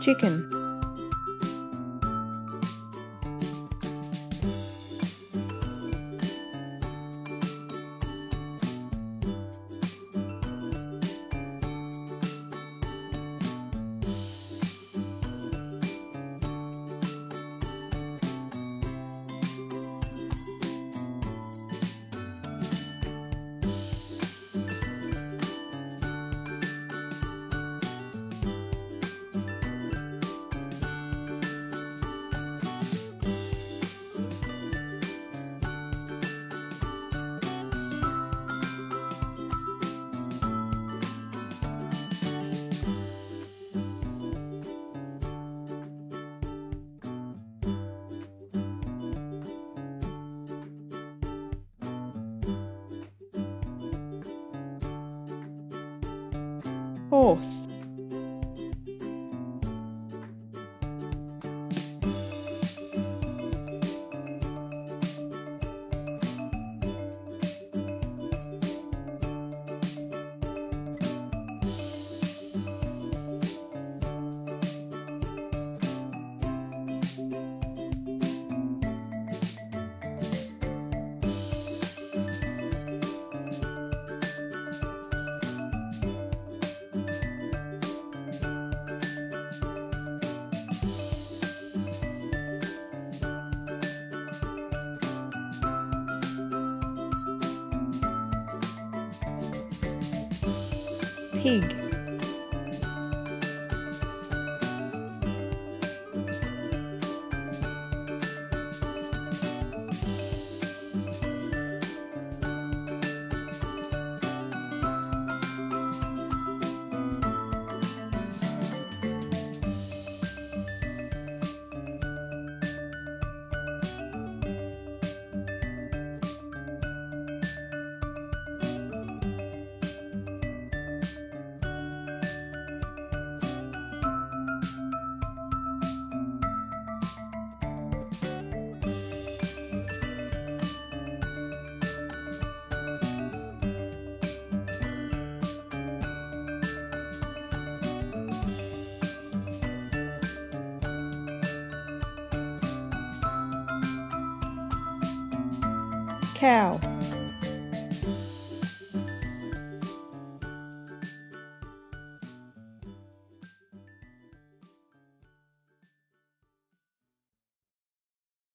chicken horse pig cow